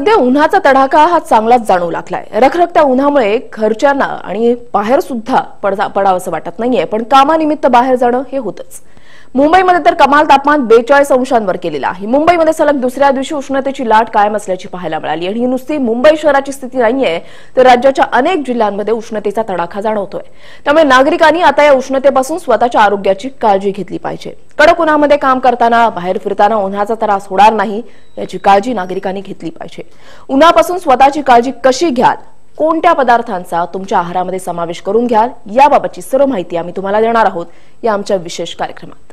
सध्या उन्हाचा तडाखा हा चांगलाच जाणू लागलाय. रखरखत्या उन्हामुळे घरच्यांना आणि बाहेर सुद्धा पडावंसं वाटत नाहीये पण कामानिमित्त बाहेर जाणं हे होतच. मुंबईमध्ये तर कमाल तापमान बेचाळीस अंशांवर केलेलं आहे. मुंबईमध्ये सलग दुसऱ्या दिवशी उष्णतेची लाट कायम असल्याची पाहायला मिळाली. आणि ही नुसती मुंबई शहराची स्थिती नाहीये तर राज्याच्या अनेक जिल्ह्यांमध्ये उष्णतेचा तडाखा जाणवतोय. त्यामुळे नागरिकांनी आता या उष्णतेपासून स्वतःच्या आरोग्याची काळजी घेतली पाहिजे. कडक उन्हामध्ये काम करताना बाहेर फिरताना उन्हाचा त्रास होणार नाही याची काळजी नागरिकांनी घेतली पाहिजे. उन्हापासून स्वतःची काळजी कशी घ्याल? कोणत्या पदार्थांचा तुमच्या आहारामध्ये समावेश करून घ्याल? याबाबतची सर्व माहिती आम्ही तुम्हाला देणार आहोत या आमच्या विशेष कार्यक्रमात.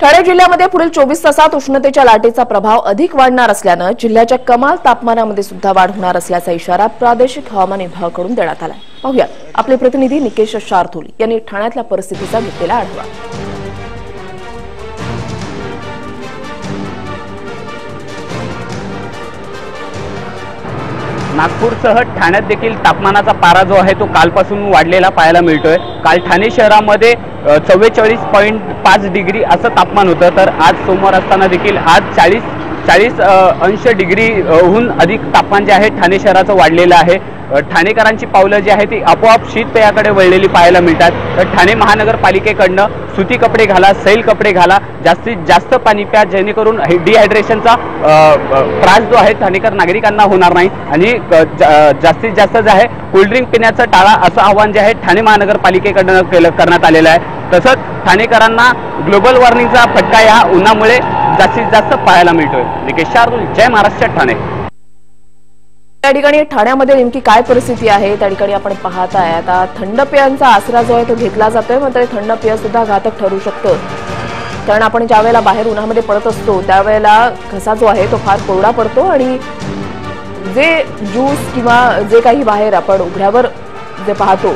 ठाणे जिल्ह्यामध्ये पुढील चोवीस तासात उष्णतेच्या लाटेचा प्रभाव अधिक वाढणार असल्यानं जिल्ह्याच्या कमाल तापमानामध्ये सुद्धा वाढ होणार असल्याचा इशारा प्रादेशिक हवामान विभागाकडून देण्यात आला पाहूया आपले प्रतिनिधी निकेश शार्थुल यांनी ठाण्यातल्या परिस्थितीचा घेतलेला आढावा. नागपूरसह ठाण्यात देखील तापमानाचा पारा जो आहे तो कालपासून वाढलेला पाहायला मिळतोय. काल ठाणे शहरामध्ये चव्वेचाळीस पॉईंट पाच डिग्री असं तापमान होतं. तर आज सोमवार असताना देखील आज चाळीस चाळीस अंश डिग्रीहून अधिक तापमान जे आहे ठाणे शहराचं वाढलेलं आहे. ठाणेकरांची पावलं जी आहे ती आपोआप शीतपेयाकडे वळलेली पाहायला मिळतात. तर ठाणे महानगरपालिकेकडनं सुती कपडे घाला सैल कपडे घाला जास्तीत जास्त पाणी प्या जेणेकरून डिहायड्रेशनचा त्रास जो आहे ठाणेकर नागरिकांना होणार नाही. आणि जास्तीत जास्त जे आहे कोल्ड्रिंक पिण्याचं टाळा असं आव्हान जे आहे ठाणे महानगरपालिकेकडनं केलं करण्यात आलेलं आहे. तसंच ठाणेकरांना ग्लोबल वॉर्मिंगचा फटका या उन्हामुळे जास्तीत जास्त पाहायला मिळतोय. निकेश शार्दुल जय महाराष्ट्र ठाणे. त्या ठिकाणी ठाण्यामध्ये नेमकी काय परिस्थिती आहे? त्या ठिकाणी आपण पाहताय. आता थंड पेयांचा आसरा जो आहे तो घेतला जातोय मात्र थंड पेय सुद्धा घातक ठरू शकतं. कारण आपण ज्या वेळेला बाहेर उन्हामध्ये पडत असतो त्यावेळेला घसा जो आहे तो फार कोरडा पडतो आणि जे ज्यूस किंवा जे काही बाहेर आपण उघड्यावर जे पाहतो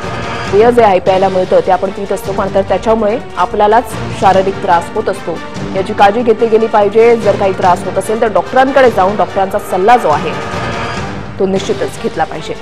पेय जे आहे प्यायला मिळतं ते आपण पित असतो. पण तर त्याच्यामुळे आपल्यालाच शारीरिक त्रास होत असतो. याची काळजी घेतली गेली पाहिजे. जर काही त्रास होत असेल तर डॉक्टरांकडे जाऊन डॉक्टरांचा सल्ला जो आहे तो निश्चितच घेतला पाहिजे.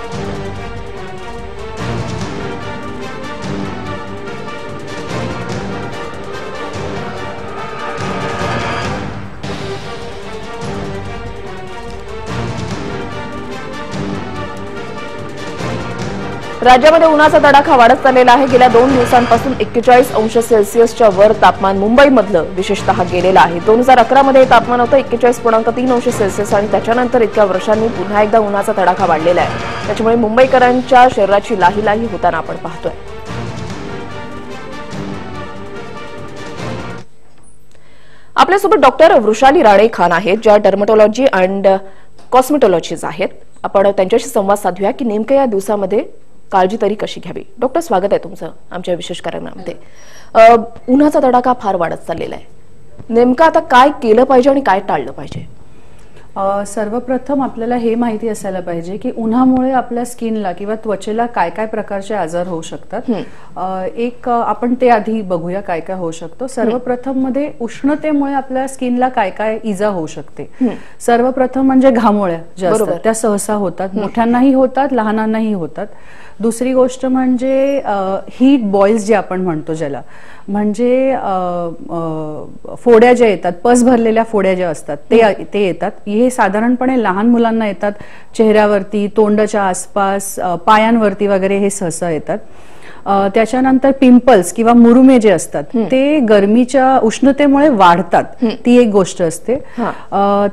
राज्यामध्ये उन्हाचा तडाखा वाढत चाललेला आहे. गेल्या दोन दिवसांपासून एक्केचाळीस अंश सेल्सिअसच्या वर तापमान मुंबईमधलं विशेषतः गेलेलं आहे. दोन हजार अकरामध्ये तापमान होतं एक्केचाळीस पूर्णांक तीन अंश सेल्सिअस आणि त्याच्यानंतर इतक्या वर्षांनी पुन्हा एकदा उन्हाचा तडाखा वाढलेला आहे. त्याच्यामुळे मुंबईकरांच्या शरीराची लाही लाही होताना आपण पाहतोय. आपल्यासोबत डॉक्टर वृषाली राणे खान आहेत ज्या डर्मटॉलॉजी अँड कॉस्मेटॉलॉजीज आहेत. आपण त्यांच्याशी संवाद साधूया की नेमक्या या दिवसामध्ये काळजी तरी कशी घ्यावी? डॉक्टर स्वागत आहे तुमचं आमच्या विशेष कार्यक्रमामध्ये. उन्हाचा तडाखा फार वाढत चाललेला आहे. नेमकं आता काय केलं पाहिजे आणि काय टाळलं पाहिजे? सर्वप्रथम आपल्याला हे माहिती असायला पाहिजे की उन्हामुळे आपल्या स्किनला किंवा त्वचेला काय काय प्रकारचे आजार होऊ शकतात. एक आपण ते आधी बघूया काय काय होऊ शकतो. सर्वप्रथममध्ये उष्णतेमुळे आपल्या स्किनला काय काय इजा होऊ शकते. सर्वप्रथम म्हणजे घामोळ्या ज्या असतात त्या सहसा होतात. मोठ्यांनाही होतात लहानांनाही होतात. दुसरी गोष्ट म्हणजे हीट बॉईल्स जे आपण म्हणतो ज्याला म्हणजे फोड्या ज्या येतात पस भरलेल्या फोड्या ज्या असतात ते ते येतात. हे साधारणपणे लहान मुलांना येतात चेहऱ्यावरती तोंडाच्या आसपास पायांवरती वगैरे हे सहसा येतात. त्याच्यानंतर पिंपल्स किंवा मुरुमे जे असतात ते गरमीच्या उष्णतेमुळे वाढतात. ती एक गोष्ट असते.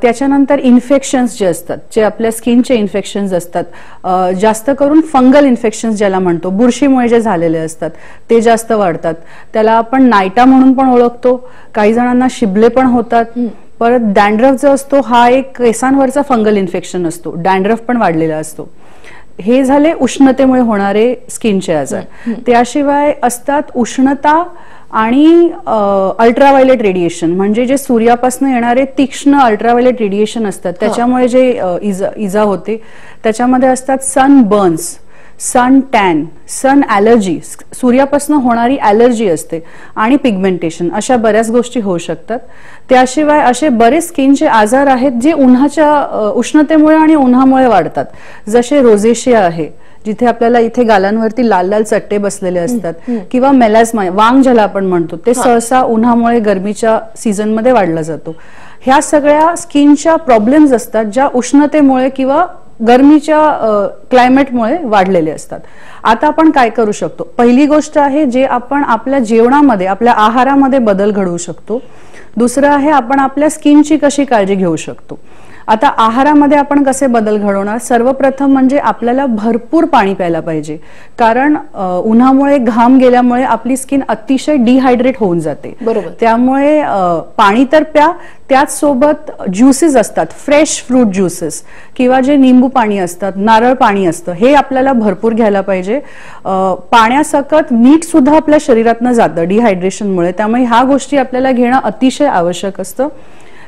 त्याच्यानंतर इन्फेक्शन्स जे असतात जे आपल्या स्किनचे इन्फेक्शन असतात जास्त करून फंगल इन्फेक्शन ज्याला म्हणतो बुरशीमुळे जे झालेले असतात ते जास्त वाढतात. त्याला आपण नायटा म्हणून पण ओळखतो. काही जणांना शिबले पण होतात. परत डॅन्ड्रफ जो असतो हा एक केसांवरचा फंगल इन्फेक्शन असतो. डॅन्ड्रफ पण वाढलेला असतो. हे झाले उष्णतेमुळे होणारे स्किनचे आजार त्याशिवाय असतात उष्णता आणि अल्ट्राव्हायलेट रेडिएशन म्हणजे जे सूर्यापासून येणारे तीक्ष्ण अल्ट्राव्हायलेट रेडिएशन असतात त्याच्यामुळे जे इजा इजा होते त्याच्यामध्ये असतात sun burns sun tan sun allergy सूर्यापासून होणारी ॲलर्जी असते आणि पिगमेंटेशन अशा बऱ्याच गोष्टी होऊ शकतात. त्याशिवाय असे बरेच स्किनचे आजार आहेत जे उन्हाच्या उष्णतेमुळे आणि उन्हामुळे वाढतात. जसे रोझेशिया आहे जिथे आपल्याला इथे गालांवरती लाल लाल चट्टे बसलेले असतात किंवा मेलास्मा वांग ज्याला आपण म्हणतो ते सहसा उन्हामुळे गरमीच्या सीझनमध्ये वाढला जातो. ह्या सगळ्या स्किनच्या प्रॉब्लेम्स असतात ज्या उष्णतेमुळे किंवा गरमीच्या क्लायमेटमुळे वाढलेले असतात. आता आपण काय करू शकतो? पहिली गोष्ट आहे जे आपण आपल्या जेवणामध्ये आपल्या आहारामध्ये बदल घडवू शकतो. दुसरं आहे आपण आपल्या स्किनची कशी काळजी घेऊ शकतो. आता आहारामध्ये आपण कसे बदल घडवणार? सर्वप्रथम म्हणजे आपल्याला भरपूर पाणी प्यायला पाहिजे. कारण उन्हामुळे घाम गेल्यामुळे आपली स्किन अतिशय डिहायड्रेट होऊन जाते. बरोबर. त्यामुळे पाणी तर प्या त्याच सोबत ज्युसेस असतात. फ्रेश फ्रूट ज्युसेस किंवा जे निंबू पाणी असतात नारळ पाणी असतं हे आपल्याला भरपूर घ्यायला पाहिजे. पाण्यासकट मीठ सुद्धा आपल्या शरीरातनं जातं डिहायड्रेशनमुळे त्यामुळे ह्या गोष्टी आपल्याला घेणं अतिशय आवश्यक असतं.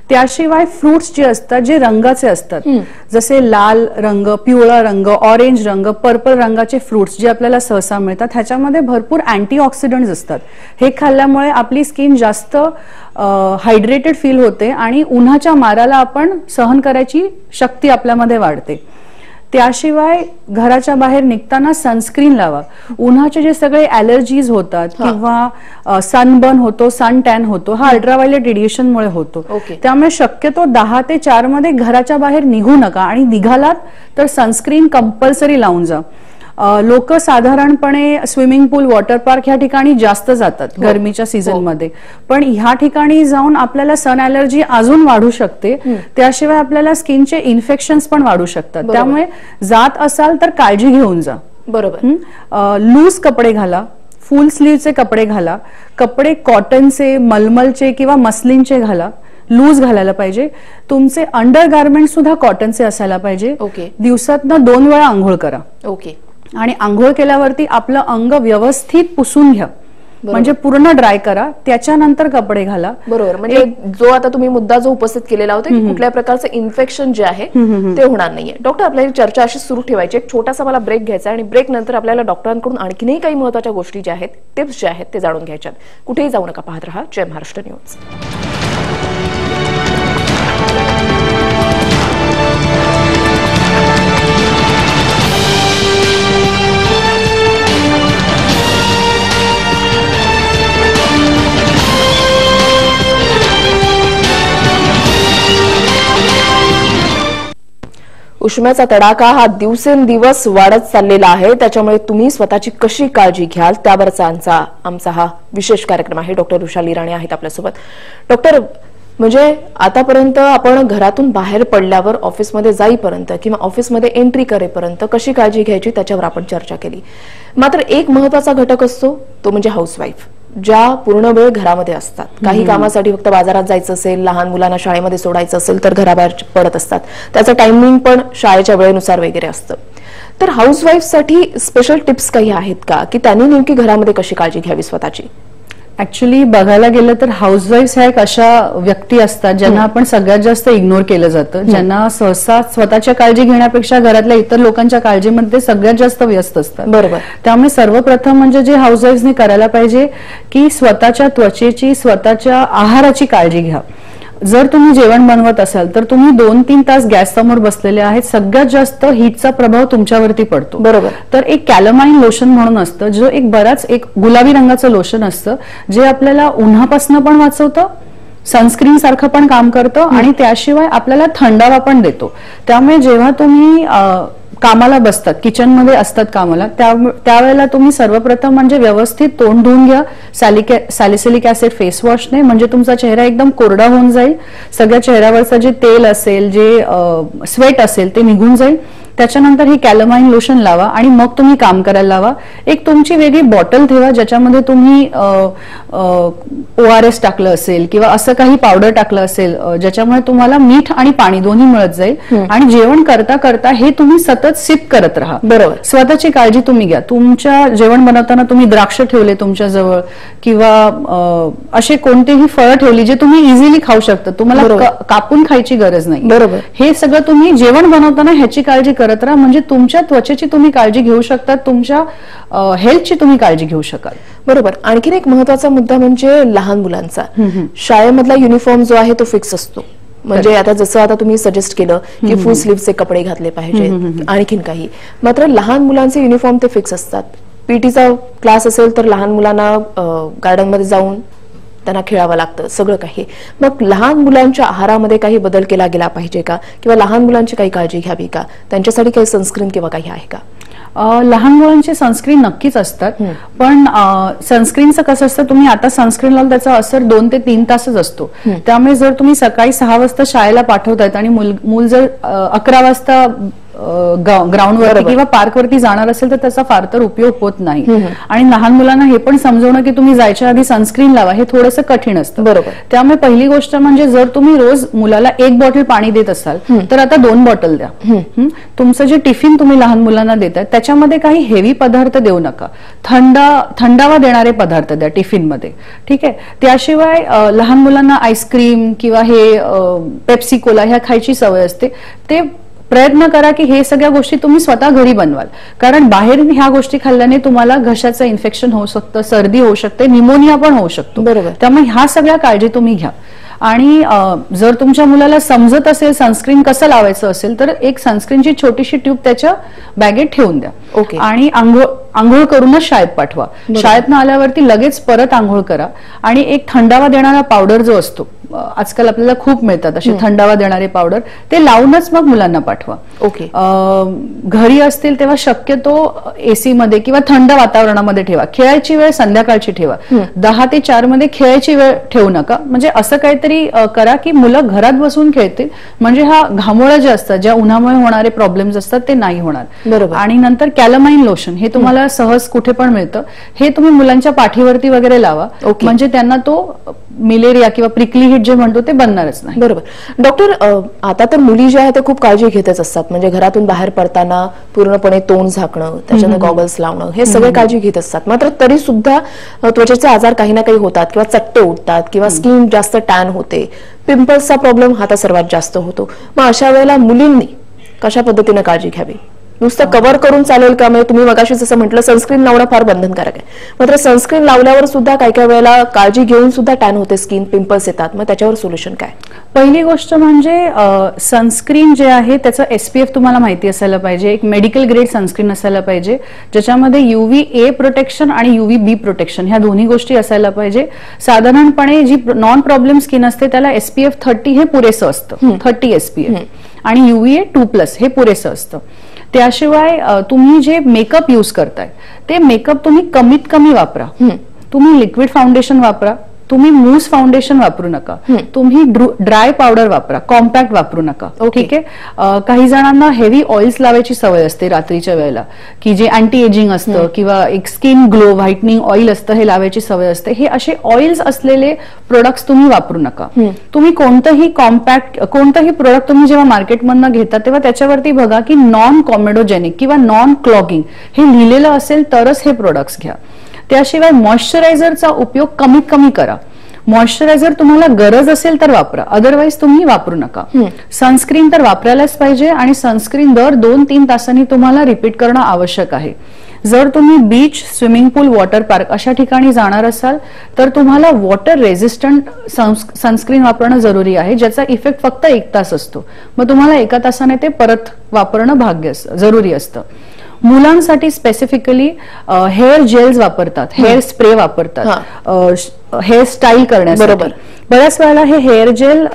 त्याशिवाय फ्रुट्स जे असतात जे रंगाचे असतात जसे लाल रंग पिवळा रंग ऑरेंज रंग पर्पल रंगाचे फ्रुट्स जे आपल्याला सहसा मिळतात ह्याच्यामध्ये भरपूर अँटीऑक्सिडंट्स असतात. हे खाल्ल्यामुळे आपली स्किन जास्त हायड्रेटेड फील होते आणि उन्हाच्या माराला आपण सहन करायची शक्ती आपल्यामध्ये वाढते. त्याशिवाय घराच्या बाहेर निघताना सनस्क्रीन लावा. उन्हाचे जे सगळे ॲलर्जीज होतात किंवा सनबर्न होतो सन टॅन होतो हा अल्ट्राव्हायलेट रेडिएशनमुळे होतो. त्यामुळे शक्यतो दहा ते चारमध्ये घराच्या बाहेर निघू नका आणि निघालात तर सनस्क्रीन कंपल्सरी लावून जा. लोक साधारणपणे स्विमिंग पूल वॉटर पार्क ह्या ठिकाणी जास्त जातात गरमीच्या सीझनमध्ये पण ह्या ठिकाणी जाऊन आपल्याला सन ॲलर्जी अजून वाढू शकते. त्याशिवाय आपल्याला स्किनचे इन्फेक्शन पण वाढू शकतात. त्यामुळे जात असाल तर काळजी घेऊन जा. बरोबर. लूज कपडे घाला. फुल स्लीवचे कपडे घाला. कपडे कॉटनचे मलमलचे किंवा मस्लिनचे घाला. लूज घालायला पाहिजे. तुमचे अंडर गार्मेंट सुद्धा कॉटनचे असायला पाहिजे. ओके. दिवसातनं दोन वेळा आंघोळ करा. ओके. आणि आंघोळ केल्यावरती आपलं अंग व्यवस्थित पुसून घ्या. म्हणजे पूर्ण ड्राय करा. त्याच्यानंतर कपडे घाला. बरोबर. म्हणजे जो आता तुम्ही मुद्दा जो उपस्थित केलेला होता की कुठल्या प्रकारचं इन्फेक्शन जे आहे ते होणार नाहीये. डॉक्टर आपल्याला चर्चा अशी सुरू ठेवायची एक छोटासा मला ब्रेक घ्यायचा आणि ब्रेक नंतर आपल्याला डॉक्टरांकडून आणखीनही काही महत्त्वाच्या गोष्टी ज्या आहेत टिप्स ज्या आहेत ते जाणून घ्यायच्यात कुठेही जाऊ नका पाहत राहा. जय महाराष्ट्र न्यूज उष्म्याचा तडाखा हा दिवसेंदिवस वाढत चाललेला आहे. त्याच्यामुळे तुम्ही स्वतःची कशी काळजी घ्याल? त्यावरचा आमचा आमचा हा विशेष कार्यक्रम आहे. डॉक्टर ऋषाली राणे आहेत आपल्यासोबत. डॉक्टर म्हणजे आतापर्यंत आपण घरातून बाहेर पडल्यावर ऑफिसमध्ये जाईपर्यंत किंवा ऑफिसमध्ये एंट्री करेपर्यंत कशी काळजी घ्यायची? त्याच्यावर आपण चर्चा केली. मात्र एक महत्त्वाचा घटक असतो तो म्हणजे हाऊसवाईफ. ज्या पूर्ण वेळ घरामध्ये असतात. काही कामासाठी फक्त बाजारात जायचं असेल लहान मुलांना शाळेमध्ये सोडायचं असेल तर घराबाहेर पडत असतात. त्याचं टायमिंग पण शाळेच्या वेळेनुसार वगैरे असतं. तर हाऊसवाईफसाठी स्पेशल टिप्स काही आहेत का? की त्यांनी नेमकी घरामध्ये कशी काळजी घ्यावी स्वतःची? ऍक्च्युली बघायला गेलं तर हाऊसवाईफ्स ह्या एक अशा व्यक्ती असतात ज्यांना आपण सगळ्यात जास्त इग्नोर केलं जातं. ज्यांना सहसा स्वतःच्या काळजी घेण्यापेक्षा घरातल्या इतर लोकांच्या काळजीमध्ये सगळ्यात जास्त व्यस्त असतात. बरोबर. त्यामुळे सर्वप्रथम म्हणजे जे हाऊसवाईफनी करायला पाहिजे की स्वतःच्या त्वचेची स्वतःच्या आहाराची काळजी घ्या. जर तुम्ही जेवण बनवत असाल तर तुम्ही दोन तीन तास गॅस समोर बसलेले आहेत. सगळ्यात जास्त हीटचा प्रभाव तुमच्यावरती पडतो. बरोबर. तर एक कॅलमाइन लोशन म्हणून असतं जो एक बराच एक गुलाबी रंगाचं लोशन असतं जे आपल्याला उन्हापासून पण वाचवतं सनस्क्रीन सारखं पण काम करतं आणि त्याशिवाय आपल्याला थंडावा पण देतो. त्यामुळे जेव्हा तुम्ही कामाला बसतात किचनमध्ये असतात कामाला त्यावेळेला तुम्ही सर्वप्रथम म्हणजे व्यवस्थित तोंड धुवून घ्या सॅलिसिलिक ऍसिड फेस वॉशने म्हणजे तुमचा चेहरा एकदम कोरडा होऊन जाईल सगळ्या चेहऱ्यावरचं जे तेल असेल जे स्वेट असेल ते निघून जाईल त्याच्यानंतर ही कॅलमाइन लोशन लावा आणि मग तुम्ही काम करायला लावा. एक तुमची वेगळी बॉटल ठेवा ज्याच्यामध्ये तुम्ही ओ आर एस टाकलं असेल किंवा असं काही पावडर टाकलं असेल ज्याच्यामुळे तुम्हाला मीठ आणि पाणी दोन्ही मिळत जाईल. आणि जेवण करता करता हे तुम्ही सतत सिप करत राहा. बरोबर. स्वतःची काळजी तुम्ही घ्या. तुमच्या जेवण बनवताना तुम्ही द्राक्ष ठेवले तुमच्या जवळ किंवा असे कोणतेही फळं ठेवली जे तुम्ही इझिली खाऊ शकता. तुम्हाला कापून खायची गरज नाही. बरोबर. हे सगळं तुम्ही जेवण बनवताना ह्याची काळजी करत करत राहा. म्हणजे तुमच्या त्वचेची तुम्ही काळजी घेऊ शकता तुमच्या हेल्थची तुम्ही काळजी घेऊ शकाल. बरोबर. आणखीन एक महत्त्वाचा मुद्दा म्हणजे लहान मुलांचा. शाळेमधला युनिफॉर्म जो आहे तो फिक्स असतो. म्हणजे आता जसं आता तुम्ही सजेस्ट केलं की फुल स्लीव्हचे कपडे घातले पाहिजे आणखीन काही. मात्र लहान मुलांचे युनिफॉर्म ते फिक्स असतात. पीटीचा क्लास असेल तर लहान मुलांना गार्डनमध्ये जाऊन त्यांना खेळावं लागतं सगळं काही. मग लहान मुलांच्या आहारामध्ये काही बदल केला गेला पाहिजे का? किंवा लहान मुलांची काही काळजी घ्यावी का? त्यांच्यासाठी काही सनस्क्रीन किंवा काही आहे का? लहान मुलांचे सनस्क्रीन नक्कीच असतात. पण सनस्क्रीनचं कसं असतं तुम्ही आता सनस्क्रीन लावून त्याचा असर दोन ते तीन तासच असतो. त्यामुळे जर तुम्ही सकाळी सहा वाजता शाळेला पाठवतायत आणि मुल मूल जर अकरा वाजता ग्राउंडवरती किंवा पार्कवरती जाणार असेल तर त्याचा फार तर उपयोग होत नाही. आणि लहान मुलांना हे पण समजवणं की तुम्ही जायच्या आधी सनस्क्रीन लावा हे थोडंसं कठीण असतं. बरोबर. त्यामुळे पहिली गोष्ट म्हणजे जर तुम्ही रोज मुलाला एक बॉटल पाणी देत असाल तर आता दोन बॉटल द्या? तुमचं जे टिफिन तुम्ही लहान मुलांना देताय त्याच्यामध्ये काही हेवी पदार्थ देऊ नका. थंड थंडावा देणारे पदार्थ द्या टिफिनमध्ये ठीक आहे? त्याशिवाय लहान मुलांना आईस्क्रीम किंवा हे पेप्सी कोला ह्या खायची सवय असते. ते प्रयत्न करा की हे सगळ्या गोष्टी तुम्ही स्वतः घरी बनवाल कारण बाहेर ह्या गोष्टी खाल्ल्याने तुम्हाला घशाचं इन्फेक्शन होऊ शकतं सर्दी होऊ शकते निमोनिया पण होऊ शकतो बरोबर. त्यामुळे ह्या सगळ्या काळजी तुम्ही घ्या आणि जर तुमच्या मुलाला समजत असेल सनस्क्रीन कसं लावायचं असेल तर एक सनस्क्रीनची छोटीशी ट्यूब त्याच्या बॅगेत ठेवून द्या ओके. आणि आंघोळ आंघोळ करूनच शाळेत पाठवा. शाळेतनं आल्यावरती लगेच परत आंघोळ करा. आणि एक थंडावा देणारा पावडर जो असतो आजकाल आपल्याला खूप मिळतात असे थंडावा देणारे पावडर ते लावूनच मग मुलांना पाठवा. ओके. घरी असतील तेव्हा शक्यतो एसी मध्ये किंवा थंड वातावरणामध्ये ठेवा. खेळायची वेळ संध्याकाळची ठेवा. दहा ते चारमध्ये खेळायची वेळ ठेवू नका. म्हणजे असं काहीतरी करा की मुलं घरात बसून खेळतील. म्हणजे हा घामोळा जे असतात ज्या उन्हामुळे होणारे प्रॉब्लेम्स असतात ते नाही होणार. बरोबर. आणि नंतर कॅलमाइन लोशन हे तुम्हाला सहज कुठे पण मिळतं. हे तुम्ही मुलांच्या पाठीवरती वगैरे लावा. म्हणजे त्यांना तो मिलेरिया किंवा प्रिकली हिट जे म्हणतो ते बनणारच नाही. बरोबर. डॉक्टर आता तर मुली ज्या आहेत त्या खूप काळजी घेतच असतात. म्हणजे घरातून बाहेर पडताना पूर्णपणे तोंड झाकणं त्याच्यानं गॉगल्स लावणं हे सगळे काळजी घेत असतात. मात्र तरी सुद्धा त्वचेचे आजार काही ना काही होतात किंवा चट्टे उठतात किंवा स्किन जास्त टॅन होते. पिंपल्सचा प्रॉब्लेम हा तर सर्वात जास्त होतो. मग अशा वेळेला मुलींनी कशा पद्धतीने काळजी घ्यावी? नुसतं कव्हर करून चालेल का? म्हणजे तुम्ही मगाशी जसं म्हटलं सनस्क्रीन लावणं फार बंधनकारक आहे. मात्र सनस्क्रीन लावल्यावर सुद्धा काही काही वेळेला काळजी घेऊन सुद्धा टॅन होते स्किन पिंपल्स येतात. मग त्याच्यावर सोल्युशन काय? पहिली गोष्ट म्हणजे सनस्क्रीन जे आहे त्याचं एसपीएफ तुम्हाला माहिती असायला पाहिजे. एक मेडिकल ग्रेड सनस्क्रीन असायला पाहिजे ज्याच्यामध्ये युव्ही ए प्रोटेक्शन आणि युव्ही बी प्रोटेक्शन ह्या दोन्ही गोष्टी असायला पाहिजे. साधारणपणे जी नॉन प्रॉब्लेम स्किन असते त्याला एसपीएफ थर्टी हे पुरेसं असतं. थर्टी एसपीएफ आणि युव्ही ए टू प्लस हे पुरेसं असतं. त्याशिवाय तुम्ही जे मेकअप यूज करताय ते मेकअप तुम्ही कमीत कमी वापरा. तुम्ही लिक्विड फाउंडेशन वापरा. तुम्ही मूस फाउंडेशन वापरू नका. तुम्ही ड्राय पावडर वापरा कॉम्पॅक्ट वापरू नका. ओके. ठीक आहे? काही जणांना हेवी ऑइल्स लावायची सवय असते रात्रीच्या वेळेला. की जे अँटी एजिंग असतं किंवा एक स्किन ग्लो व्हाइटनिंग ऑइल असतं हे लावायची सवय असते. हे असे ऑइल्स असलेले प्रोडक्ट्स तुम्ही वापरू नका. तुम्ही कोणतंही कॉम्पॅक्ट कोणतंही प्रोडक्ट तुम्ही जेव्हा मार्केटमधनं घेता तेव्हा त्याच्यावरती बघा की नॉन कॉमेडोजेनिक किंवा नॉन क्लॉगिंग हे लिहिलेलं असेल तरच हे प्रोडक्ट्स घ्या. त्याशिवाय मॉइश्चरायझरचा उपयोग कमीत कमी करा. मॉइश्चरायझर तुम्हाला गरज असेल तर वापरा अदरवाईज तुम्ही वापरू नका. सनस्क्रीन तर वापरायलाच पाहिजे आणि सनस्क्रीन दर दोन तीन तासांनी तुम्हाला रिपीट करणं आवश्यक आहे. जर तुम्ही beach swimming pool water park अशा ठिकाणी जाणार असाल तर तुम्हाला वॉटर रेझिस्टंट सनस्क्रीन वापरणं जरुरी आहे ज्याचा इफेक्ट फक्त एक तास असतो. मग तुम्हाला एका तासाने ते परत वापरणं भाग्य जरुरी असतं. मुलांसाठी स्पेसिफिकली हेअर जेल्स वापरतात हेअर स्प्रे वापरतात हेअर स्टाईल करण्यासाठी. बरोबर. बऱ्याच वेळेला हे हेअर जेल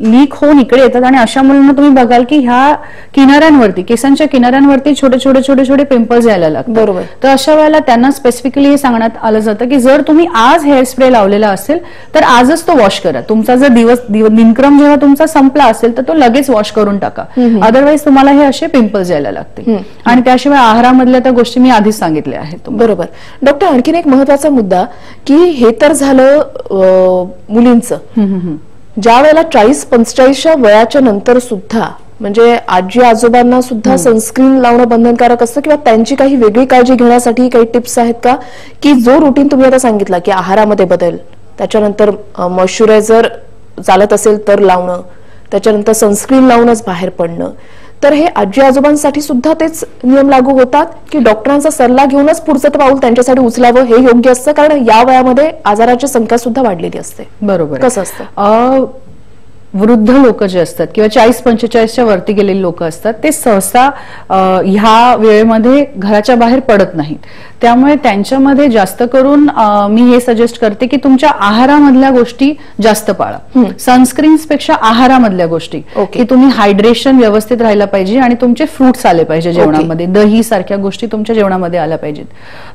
लीक होऊन इकडे येतात आणि अशा मुलांना तुम्ही बघाल की ह्या किनाऱ्यांवरती केसांच्या किनाऱ्यांवरती छोटे छोटे छोटे छोटे पिंपल्स यायला लागतात. बरोबर. तर अशा वेळेला त्यांना स्पेसिफिकली हे सांगण्यात आलं जातं की जर तुम्ही आज हेअर स्प्रे लावलेला असेल तर आजच तो वॉश करा. तुमचा जर दिवस दिव- दिनक्रम जेव्हा तुमचा संपला असेल तर तो लगेच वॉश करून टाका. अदरवाईज तुम्हाला हे असे पिंपल्स यायला लागतील. आणि त्याशिवाय आहारामधल्या त्या गोष्टी मी आधीच सांगितल्या आहेत. बरोबर. डॉक्टर आणखीन एक महत्त्वाचा मुद्दा की हे तर झालं अं, मुलींचं ज्या वेळेला चाळीस पंचेचाळीसच्या वयाच्या नंतर सुद्धा म्हणजे आजी आजोबांना सुद्धा सनस्क्रीन लावणं बंधनकारक असतं किंवा त्यांची काही वेगळी काळजी घेण्यासाठी काही टिप्स आहेत का? की जो रुटीन तुम्ही आता सांगितला की आहारामध्ये बदल त्याच्यानंतर मॉइश्चरायझर चालत असेल तर लावणं त्याच्यानंतर सनस्क्रीन लावूनच बाहेर पडणं तर हे आजी आजोबांसाठी सुद्धा तेच नियम लागू होतात की डॉक्टरांचा सल्ला घेऊनच पुढचं पाऊल त्यांच्यासाठी उचलावं हे योग्य असतं? कारण या वयामध्ये आजाराची संख्या सुद्धा वाढलेली असते. बरोबर. कसं असतं? वृद्ध लोक जे असतात किंवा चाळीस पंचेचाळीसच्या वरती गेलेली लोक असतात ते सहसा ह्या वेळेमध्ये घराच्या बाहेर पडत नाहीत. त्यामुळे त्यांच्यामध्ये जास्त करून मी हे सजेस्ट करते की तुमच्या आहारामधल्या गोष्टी जास्त पाळा. सनस्क्रीन्सपेक्षा आहारामधल्या गोष्टी. की तुम्ही हायड्रेशन व्यवस्थित राहिलं पाहिजे आणि तुमचे फ्रुट्स आले पाहिजे जेवणामध्ये. दही सारख्या गोष्टी तुमच्या जेवणामध्ये आल्या पाहिजेत.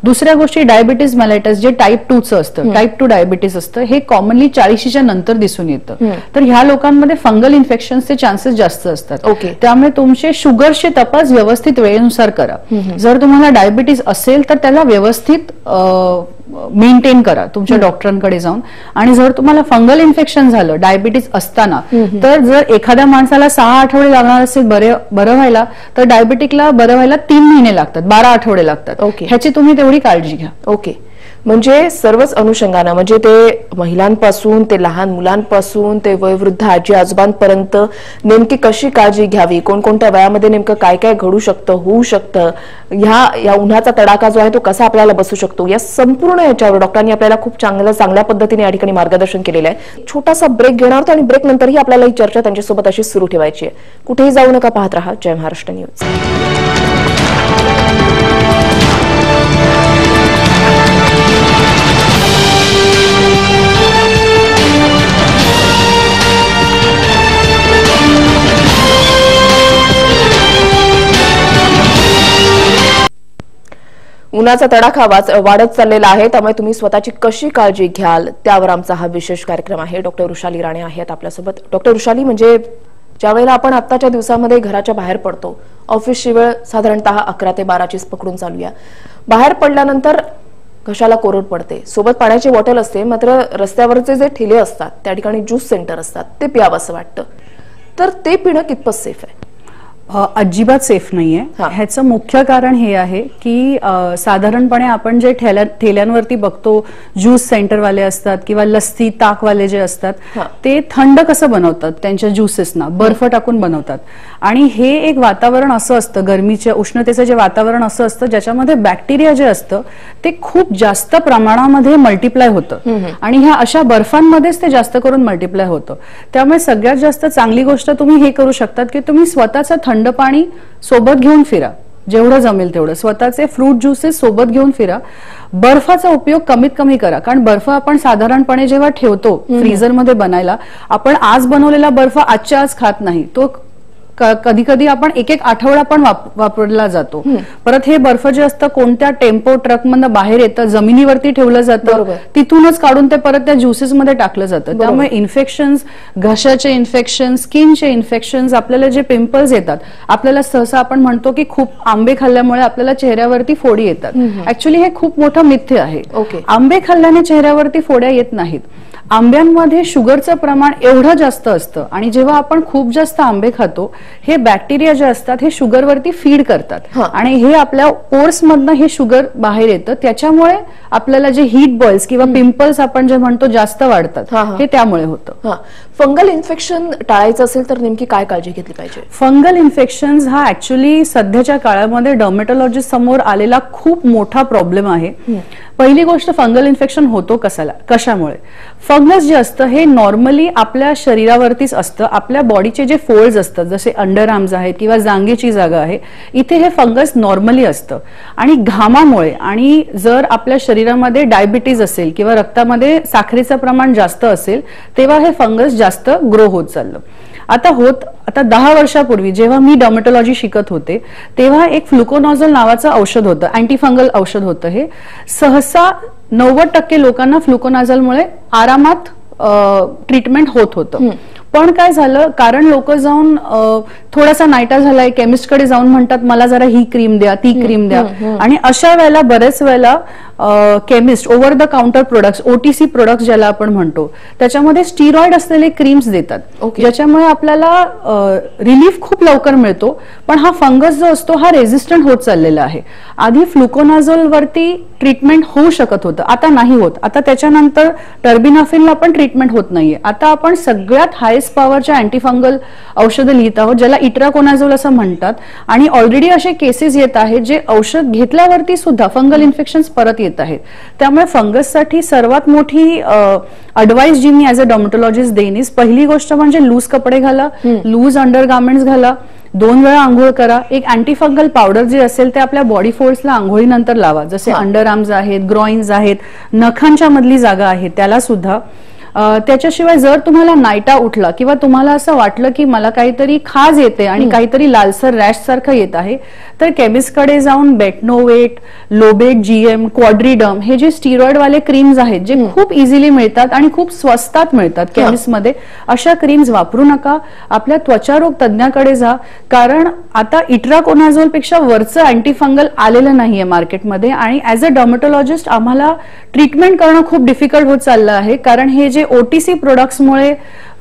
दुसऱ्या गोष्टी डायबिटीज मॅलायटस जे टाईप टूचं असतं टाईप टू डायबिटीज असतं हे कॉमनली चाळीशीच्या नंतर दिसून येतं. तर ह्या लोकांमध्ये फंगल इन्फेक्शनचे चान्सेस जास्त असतात. ओके. त्यामुळे तुमचे शुगरचे तपास व्यवस्थित वेळेनुसार करा. जर तुम्हाला डायबिटीज असेल तर त्याला व्यवस्थित मेंटेन करा तुमच्या डॉक्टरांकडे जाऊन. आणि जर तुम्हाला फंगल इन्फेक्शन झालं डायबिटीज असताना तर जर एखाद्या माणसाला सहा आठवडे लागणार असेल बरे बरं व्हायला तर डायबिटिकला बरं व्हायला तीन महिने लागतात बारा आठवडे लागतात. ओके. ह्याची तुम्ही तेवढी काळजी घ्या. ओके म्हणजे सर्वच अनुषंगानं म्हणजे ते महिलांपासून ते लहान मुलांपासून ते वयोवृद्ध आजी आजोबांपर्यंत नेमकी कशी काळजी घ्यावी? कोणकोणत्या वयामध्ये नेमकं काय काय घडू शकतं होऊ शकतं? ह्या या उन्हाचा तडाखा जो आहे तो कसा आपल्याला बसू शकतो? या संपूर्ण याच्यावर डॉक्टरांनी आपल्याला खूप चांगल्या चांगल्या पद्धतीने या ठिकाणी मार्गदर्शन केलेलं आहे. छोटासा ब्रेक घेणार आहोत आणि ब्रेक नंतरही आपल्याला ही चर्चा त्यांच्यासोबत अशी सुरू ठेवायची आहे. कुठेही जाऊ नका पाहत राहा जय महाराष्ट्र न्यूज उन्हाचा तडाखा वाढत चाललेला आहे त्यामुळे तुम्ही स्वतःची कशी काळजी घ्याल? त्यावर आमचा हा विशेष कार्यक्रम आहे. डॉक्टर वृषाली राणे आहेत आपल्यासोबत. डॉक्टर वृषाली म्हणजे ज्या वेळेला आपण आत्ताच्या दिवसामध्ये घराच्या बाहेर पडतो ऑफिसची वेळ साधारणतः अकरा ते बाराचीच पकडून चालूया. बाहेर पडल्यानंतर घशाला कोरड पडते. सोबत पाण्याची बॉटल असते मात्र रस्त्यावरचे जे ठेले असतात त्या ठिकाणी ज्यूस सेंटर असतात ते प्यावं असं वाटतं. तर ते पिणं कितपत सेफ आहे? अजिबात सेफ नाहीये. हा. ह्याचं मुख्य कारण हे आहे की साधारणपणे आपण जे ठेल्या ठेल्यांवरती बघतो ज्यूस सेंटरवाले असतात किंवा लस्सी ताकवाले जे असतात. ते थंड कसं बनवतात? त्यांच्या ज्युसेसना बर्फ टाकून बनवतात. आणि हे एक वातावरण असं असतं गरमीच्या उष्णतेचं जे वातावरण असं असतं ज्याच्यामध्ये बॅक्टेरिया जे असतं ते खूप जास्त प्रमाणामध्ये मल्टिप्लाय होतं. आणि ह्या अशा बर्फांमध्येच ते जास्त करून मल्टिप्लाय होतं. त्यामुळे सगळ्यात जास्त चांगली गोष्ट तुम्ही हे करू शकतात की तुम्ही स्वतःचं थंड पाणी सोबत घेऊन फिरा. जेवढं जमेल तेवढं. स्वतःचे फ्रूट ज्युसेस सोबत घेऊन फिरा. बर्फाचा उपयोग कमीत कमी करा. कारण बर्फ आपण साधारणपणे जेव्हा ठेवतो फ्रीझरमध्ये बनायला आपण आज बनवलेला बर्फ आजच्या आज खात नाही. तो कधी कधी आपण एक एक आठवडा पण वाप- वापरला जातो. परत हे बर्फ जे असतं कोणत्या टेम्पो ट्रक मधनं बाहेर येतं जमिनीवरती ठेवलं जातं. तिथूनच काढून ते परत त्या ज्युसेस मध्ये टाकलं जातं. त्यामुळे इन्फेक्शन्स घशाचे इन्फेक्शन स्किनचे इन्फेक्शन आपल्याला जे पिंपल्स येतात आपल्याला सहसा आपण म्हणतो की खूप आंबे खाल्ल्यामुळे आपल्याला चेहऱ्यावरती फोडी येतात. ऍक्च्युली हे खूप मोठं मिथ्य आहे. ओके. आंबे खाल्ल्याने चेहऱ्यावरती फोड्या येत नाहीत. आंब्यांमध्ये शुगरचं प्रमाण एवढं जास्त असतं आणि जेव्हा आपण खूप जास्त आंबे खातो हे बॅक्टेरिया जे असतात हे शुगरवरती फीड करतात. आणि हे आपल्या ओर्स मधनं हे शुगर बाहेर येतं. त्याच्यामुळे आपल्याला जे हीट बॉल्स किंवा पिंपल्स आपण जे म्हणतो जास्त वाढतात हा, त्यामुळे होतं. फंगल इन्फेक्शन टाळायचं असेल तर नेमकी काय काळजी घेतली पाहिजे? फंगल इन्फेक्शन हा ऍक्च्युली सध्याच्या काळामध्ये डर्मेटॉलॉजिस्ट समोर आलेला खूप मोठा प्रॉब्लेम आहे. पहिली गोष्ट फंगल इन्फेक्शन होतो कसाला कशामुळे? फंगस जे असतं हे नॉर्मली आपल्या शरीरावरतीच असतं. आपल्या बॉडीचे जे फोल्ड असतात जसे अंडर आर्म्स आहेत किंवा जांगेची जागा आहे इथे हे फंगस नॉर्मली असतं. आणि घामामुळे आणि जर आपल्या शरीरामध्ये डायबिटीज असेल किंवा रक्तामध्ये साखरेचं प्रमाण जास्त असेल तेव्हा हे फंगस जास्त ग्रो होत चाललं. आता होत आता दहा वर्षापूर्वी जेव्हा मी डॉमेटॉलॉजी शिकत होते तेव्हा एक फ्लुकोनॉझल नावाचं औषध होतं अँटीफंगल औषध होतं हे. सहसा नव्वद टक्के लोकांना फ्लुकोनॉझलमुळे आरामात ट्रीटमेंट होत होतं. पण काय झालं कारण लोक जाऊन थोडासा नायटा झालाय केमिस्टकडे जाऊन म्हणतात मला जरा ही क्रीम द्या ती क्रीम द्या. आणि अशा वेळेला बरेच वेळेला chemist over the counter products OTC products ज्याला आपण म्हणतो त्याच्यामध्ये स्टिरॉइड असलेले क्रीम्स देतात. ज्याच्यामुळे आपल्याला रिलीफ खूप लवकर मिळतो पण हा फंगस जो असतो हा रेझिस्टंट होत चाललेला आहे. आधी फ्लुकोनाझोल वरती ट्रीटमेंट होऊ शकत होतं. आता नाही होत. आता त्याच्यानंतर टर्बिनाफिनला पण ट्रीटमेंट होत नाहीये. आता आपण सगळ्यात हायेस्ट पॉवरच्या अँटीफंगल औषधं लिहित आहोत ज्याला इट्राकोनाझोल असं म्हणतात. आणि ऑलरेडी असे केसेस येत आहेत जे औषध घेतल्यावरती सुद्धा फंगल इन्फेक्शन परत येत आहेत. त्यामुळे फंगससाठी सर्वात मोठी advice G me as a डॉमॅटॉलॉजिस्ट देईन पहिली गोष्ट म्हणजे लूज कपडे घाला लूज अंडर गार्मेंट्स घाला. दोन वेळा आंघोळ करा. एक अँटी फंगल पावडर जे असेल ते आपल्या बॉडी फोर्सला आंघोळीनंतर लावा. जसे अंडर आर्म्स आहेत ग्रॉइन्स आहेत नखांच्या मधली जागा आहे त्याला सुद्धा त्याच्याशिवाय जर तुम्हाला नायटा उठला किंवा तुम्हाला असं वाटलं की मला काहीतरी खाज येते आणि काहीतरी लालसर रॅश सारखं येत आहे तर केमिस्टकडे जाऊन बेटनोवेट लोबेट जीएम क्वाड्रीडम हे जे स्टिरॉइड वाले क्रीम्स आहेत जे खूप इझिली मिळतात आणि खूप स्वस्तात मिळतात केमिस्टमध्ये अशा क्रीम्स वापरू नका. आपल्या त्वचारोग तज्ज्ञाकडे जा. कारण आता इट्राकोनाझोलपेक्षा वरचं अँटी फंगल आलेलं नाहीये मार्केटमध्ये आणि ऍज अ डॉमॅटॉलॉजिस्ट आम्हाला ट्रीटमेंट करणं खूप डिफिकल्ट होत चाललं आहे. कारण हे जे ओटीसी प्रोडक्ट्समुळे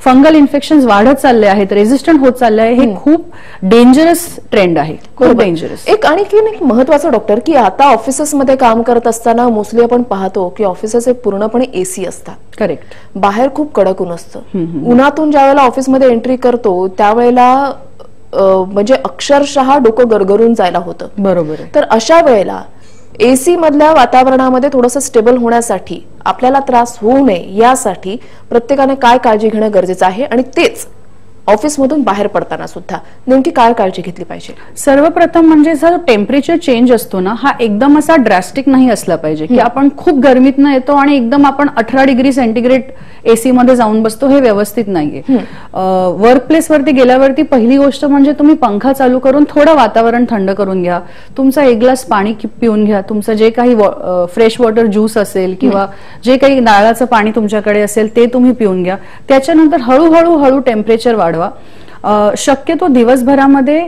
फंगल इन्फेक्शन वाढत चालले आहेत रेझिस्टंट होत चालले आहे हे खूप डेंजरस ट्रेंड आहे. खूप. डेंजरस एक आणखी एक महत्वाचं डॉक्टर की आता ऑफिसेसमध्ये काम करत असताना मोस्टली आपण पाहतो की ऑफिसेस हे पूर्णपणे एसी असतात. करेक्ट बाहेर खूप कडक ऊन असतं. उन्हातून ज्या वेळेला ऑफिसमध्ये एंट्री करतो त्यावेळेला म्हणजे अक्षरशः डोकं गरगरून जायला होतं. बरोबर तर अशा वेळेला एसी मधल्या वातावरणामध्ये थोडंसं स्टेबल होण्यासाठी आपल्याला त्रास होऊ नये यासाठी प्रत्येकाने काय काळजी घेणं गरजेचं आहे आणि तेच ऑफिसमधून बाहेर पडताना सुद्धा. नेमकी काय काळजी घेतली पाहिजे? सर्वप्रथम म्हणजे जर टेम्परेचर चेंज असतो ना हा एकदम असा ड्रास्टिक नाही असला पाहिजे की आपण खूप गरमीतनं येतो आणि एकदम आपण अठरा डिग्री सेंटीग्रेड एसी मध्ये जाऊन बसतो हे व्यवस्थित नाहीये. वर्क प्लेस वरती गेल्यावरती पहिली गोष्ट म्हणजे तुम्ही पंखा चालू करून थोडं वातावरण थंड करून घ्या. तुमचा एक ग्लास पाणी पिऊन घ्या. तुमचं जे काही फ्रेश वॉटर ज्यूस असेल किंवा जे काही नारळाचं पाणी तुमच्याकडे असेल ते तुम्ही पिऊन घ्या. त्याच्यानंतर हळूहळू हळू टेम्परेचर वाढवा. अ, शक्यतो दिवसभरामध्ये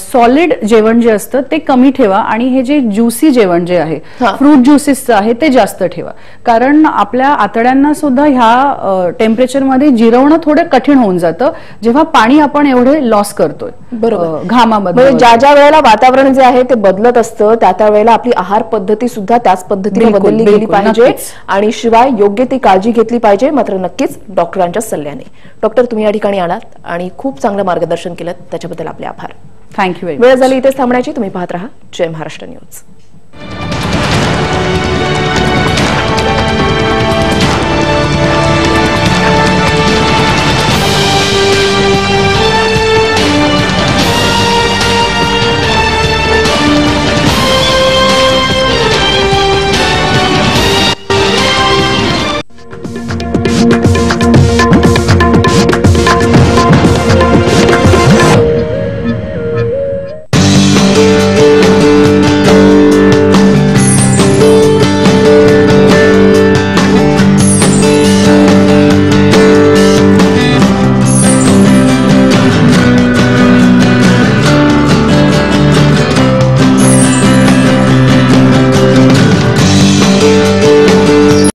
सॉलिड जेवण जे असतं ते कमी ठेवा आणि हे जे ज्युसी जेवण जे आहे. फ्रूट ज्युसेसचं आहे ते जास्त ठेवा कारण आपल्या आतड्यांना सुद्धा ह्या टेम्परेचरमध्ये जिरवणं थोडं कठीण होऊन जातं जेव्हा पाणी आपण एवढे लॉस करतोय बरोबर. घामामध्ये म्हणजे ज्या ज्या वेळेला वातावरण जे आहे ते बदलत असतं त्या त्या वेळेला आपली आहार पद्धती सुद्धा त्याच पद्धतीने बदलली गेली पाहिजे. आणि शिवाय योग्य ती काळजी घेतली पाहिजे मात्र नक्कीच डॉक्टरांच्या सल्ल्याने डॉक्टर तुम्ही या ठिकाणी आलात आणि खूप चांगलं मार्गदर्शन केलं त्याच्याबद्दल आपले आभार. थँक्यू वेळ झाली इथेच थांबण्याची. तुम्ही पाहत राहा. जय महाराष्ट्र न्यूज.